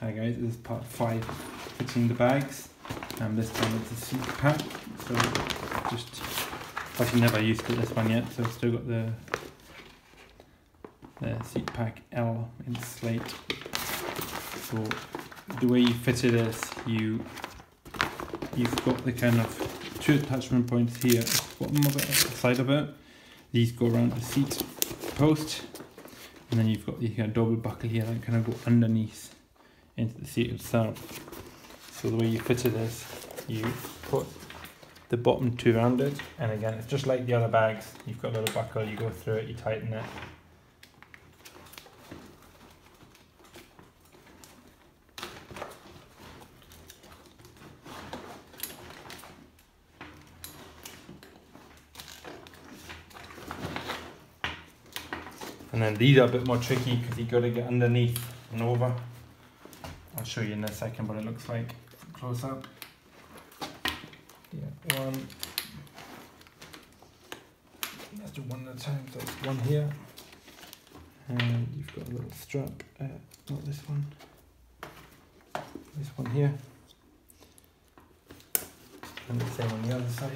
Hi guys, this is part 5 fitting the bags. And this time it's a seat pack. So just actually never used this one yet so I've still got the the seat pack L in slate. So the way you fit it is you you've got the kind of two attachment points here at the bottom of it, the side of it. These go around the seat post. And then you've got the kind of double buckle here that kind of go underneath into the seat itself. So the way you fit it is you put the bottom two around it and again it's just like the other bags. You've got a little buckle you go through it you tighten it. And then these are a bit more tricky because you've got to get underneath and over I'll show you in a second what it looks like close up yeah, one. Let's do one at a time. So it's one here, and you've got a little strap. Uh, not this one. This one here, and the same on the other side.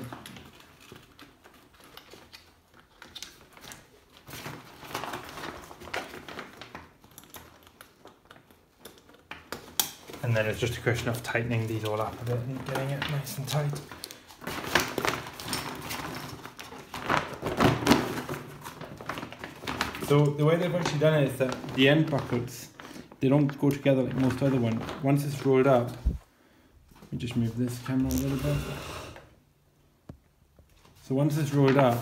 And then it's just a question of tightening these all up a bit and getting it nice and tight. So the way they've actually done it is that the end buckles, they don't go together like most other ones. Once it's rolled up, let me just move this camera a little bit. So once it's rolled up,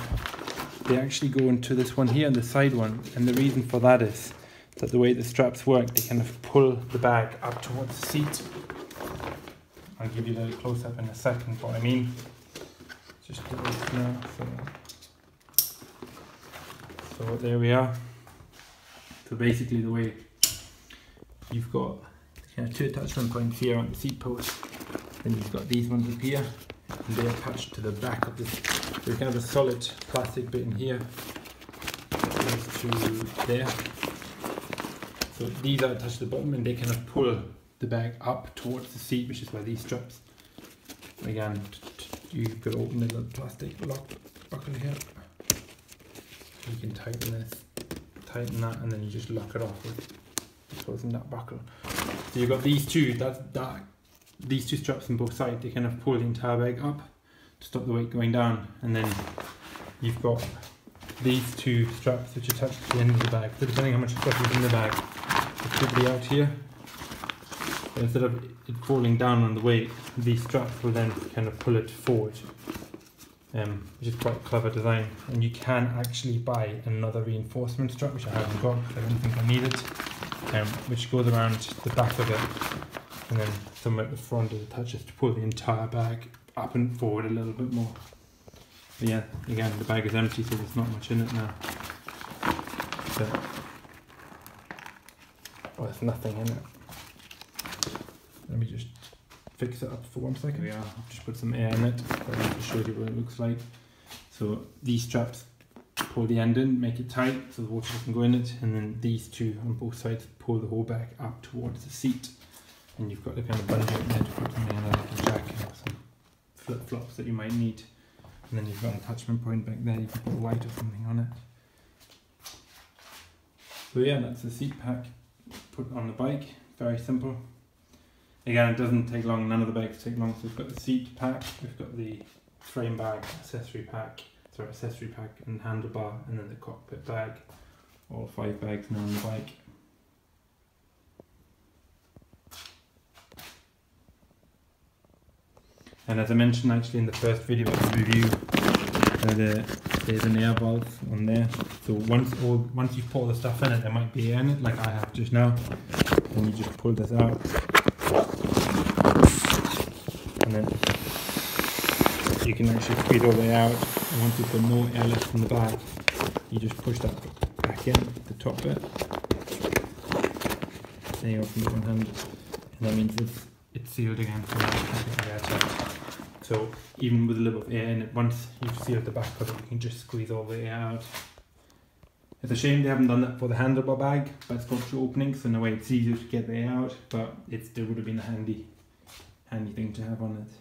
they actually go into this one here and the side one. And the reason for that is that the way the straps work, they kind of pull the bag up towards the seat. I'll give you a little close up in a second what I mean. Just do this now. So. So there we are. So basically the way you've got kind of two attachment points here on the seat post, then you've got these ones up here, and they're attached to the back of this. There's kind of a solid plastic bit in here to there. So these are attached to the bottom and they kind of pull the bag up towards the seat, which is where these straps. Again, you could open the little plastic lock buckle here you can tighten this, tighten that, and then you just lock it off with closing that buckle. So you've got these two, that, that, these two straps on both sides, they kind of pull the entire bag up to stop the weight going down, and then you've got these two straps which attach to the end of the bag. So er depending how much stuff is in the bag, it out here. Instead of it falling down on the weight, these straps will then kind of pull it forward um, which is quite clever design. And you can actually buy another reinforcement strap, which I haven't got because I don't think I needed, um, which goes around the back of it, and then somewhere at the front it attaches to pull the entire bag up and forward a little bit more. But yeah, again, the bag is empty, so there's not much in it now. Well, there's nothing in it. Let me just fix it up for one second. Yeah, I've just put some air in it to show you what it looks like. So these straps pull the end in, make it tight so the water doesn't go in it, and then these two on both sides pull the whole back up towards the seat. And you've got the kind of bungee in there to put something in like a jacket or some flip flops that you might need. And then you've got an attachment point back there, you can put a light or something on it. So yeah, that's the seat pack put on the bike, very simple. Again, it doesn't take long, none of the bags take long. So we've got the seat pack, we've got the frame bag, accessory pack, sorry, accessory pack and handlebar, and then the cockpit bag. All five bags now on the bike. And as I mentioned actually in the first video of the review, the, there's an air valve on there. So once all once you pour the stuff in it, there might be air in it, like I have just now. And you just pull this out. And then you can actually squeeze all the way out. And once you've got no air left in the bag you just push that back in the top bit. There you go from one hand. And that means it's, it's sealed again so even with a little bit of air in it once you've sealed the back of it you can just squeeze all the air out It's a shame they haven't done that for the handlebar bag, but it's got two openings, so in a way it's easier to get the air out, but it still would have been a handy, handy thing to have on it.